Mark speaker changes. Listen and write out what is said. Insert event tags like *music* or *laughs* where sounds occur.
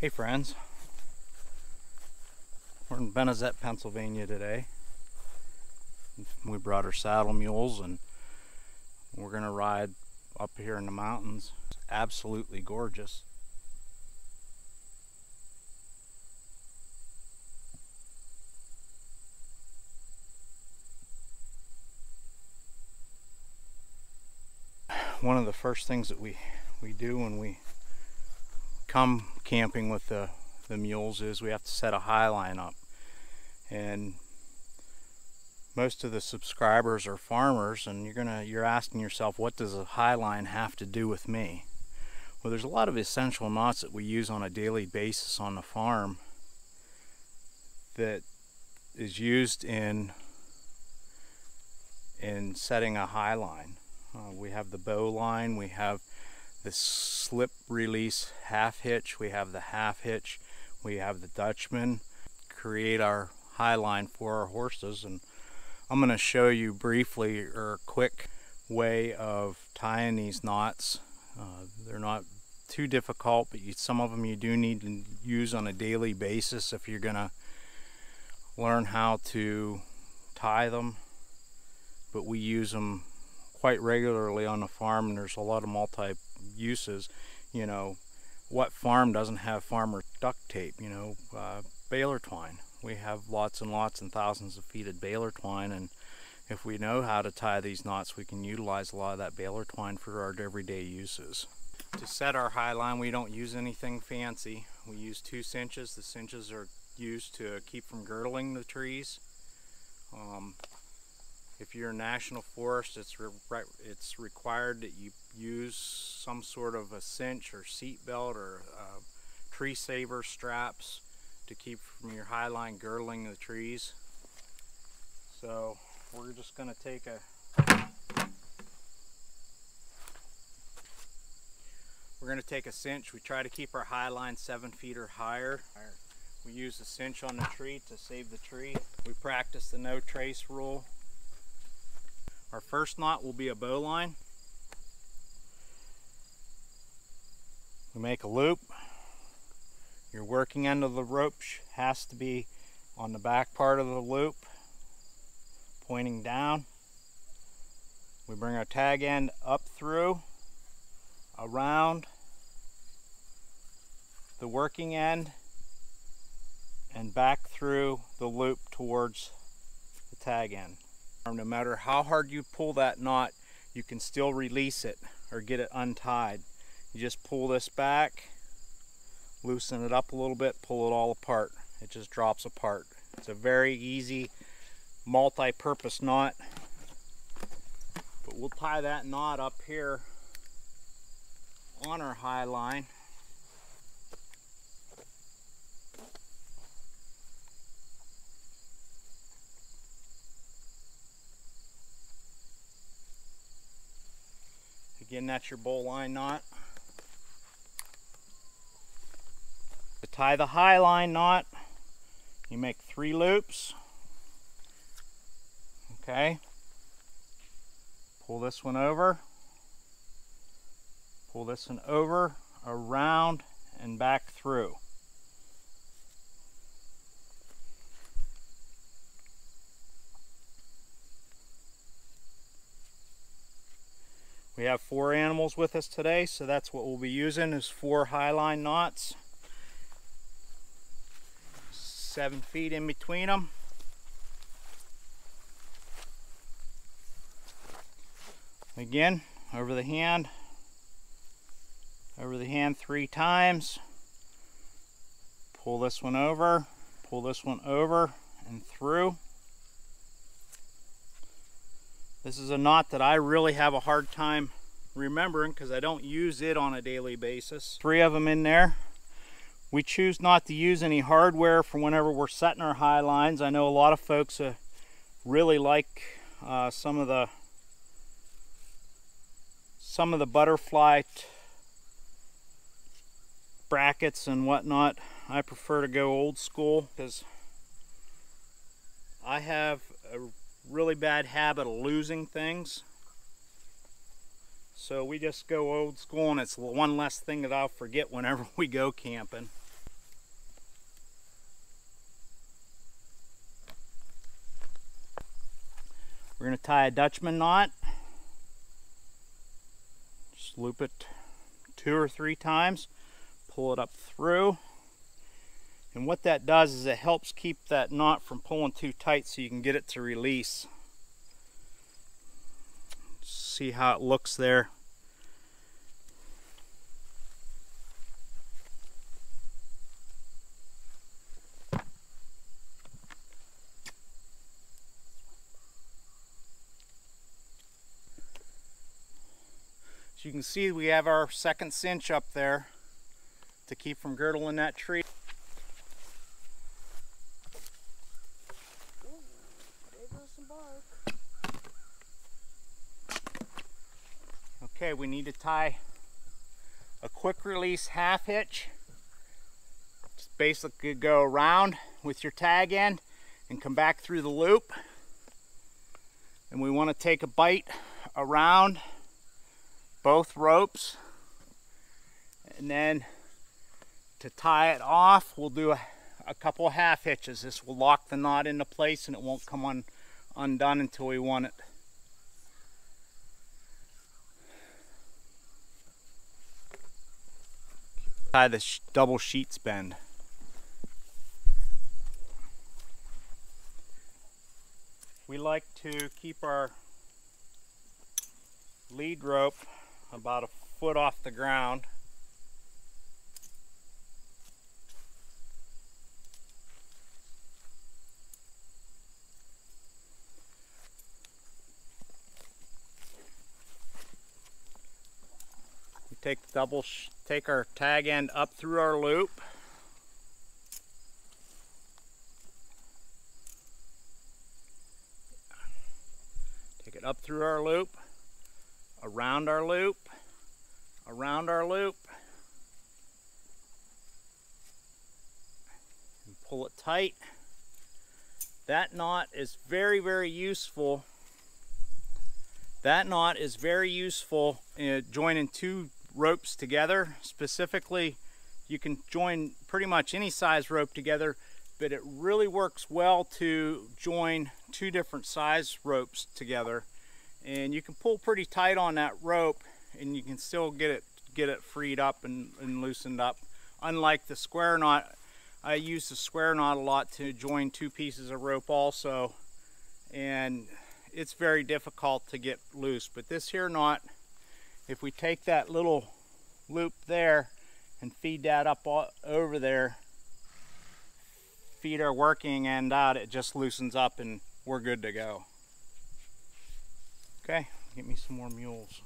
Speaker 1: Hey friends, we're in Benezette, Pennsylvania today. We brought our saddle mules and we're gonna ride up here in the mountains. It's absolutely gorgeous. One of the first things that we, we do when we come camping with the, the mules is we have to set a high line up. And most of the subscribers are farmers and you're gonna you're asking yourself what does a high line have to do with me? Well there's a lot of essential knots that we use on a daily basis on the farm that is used in in setting a high line. Uh, we have the bowline, we have the slip release half hitch, we have the half hitch, we have the Dutchman, create our high line for our horses and I'm going to show you briefly or a quick way of tying these knots. Uh, they're not too difficult, but you, some of them you do need to use on a daily basis if you're going to learn how to tie them. But we use them quite regularly on the farm and there's a lot of multi uses you know what farm doesn't have farmer duct tape you know uh, baler twine. We have lots and lots and thousands of feet of baler twine and if we know how to tie these knots we can utilize a lot of that baler twine for our everyday uses. To set our high line we don't use anything fancy. We use two cinches. The cinches are used to keep from girdling the trees. Um, if you're a national forest, it's re it's required that you use some sort of a cinch or seat belt or uh, tree saver straps to keep from your high line girdling the trees. So we're just going to take a we're going to take a cinch. We try to keep our high line seven feet or higher. We use a cinch on the tree to save the tree. We practice the no trace rule our first knot will be a bowline. We make a loop. Your working end of the rope has to be on the back part of the loop, pointing down. We bring our tag end up through, around the working end, and back through the loop towards the tag end. No matter how hard you pull that knot, you can still release it or get it untied. You just pull this back, loosen it up a little bit, pull it all apart. It just drops apart. It's a very easy multi-purpose knot. But we'll tie that knot up here on our high line. Again, that's your bowline knot. To tie the high line knot, you make three loops. Okay. Pull this one over. Pull this one over, around, and back through. We have four animals with us today, so that's what we'll be using is four highline knots. Seven feet in between them. Again, over the hand, over the hand three times. Pull this one over, pull this one over and through. This is a knot that I really have a hard time remembering because I don't use it on a daily basis. Three of them in there. We choose not to use any hardware for whenever we're setting our high lines. I know a lot of folks uh, really like uh, some of the some of the butterfly brackets and whatnot. I prefer to go old school because I have a really bad habit of losing things. So we just go old school and it's one less thing that I'll forget whenever *laughs* we go camping. We're going to tie a Dutchman knot. Just loop it two or three times. Pull it up through. And what that does is it helps keep that knot from pulling too tight so you can get it to release. See how it looks there. So you can see we have our second cinch up there to keep from girdling that tree. Okay, we need to tie a quick release half hitch. Just basically go around with your tag end and come back through the loop. And we want to take a bite around both ropes. And then to tie it off, we'll do a, a couple half hitches. This will lock the knot into place and it won't come un, undone until we want it. Tie the sh double sheets bend. We like to keep our lead rope about a foot off the ground. We take the double, take our tag end up through our loop. Take it up through our loop around our loop, around our loop, and pull it tight. That knot is very, very useful. That knot is very useful in joining two ropes together. Specifically, you can join pretty much any size rope together, but it really works well to join two different size ropes together. And you can pull pretty tight on that rope and you can still get it get it freed up and, and loosened up. Unlike the square knot I use the square knot a lot to join two pieces of rope also. And it's very difficult to get loose but this here knot if we take that little loop there and feed that up over there feed our working end out it just loosens up and we're good to go Okay, get me some more mules.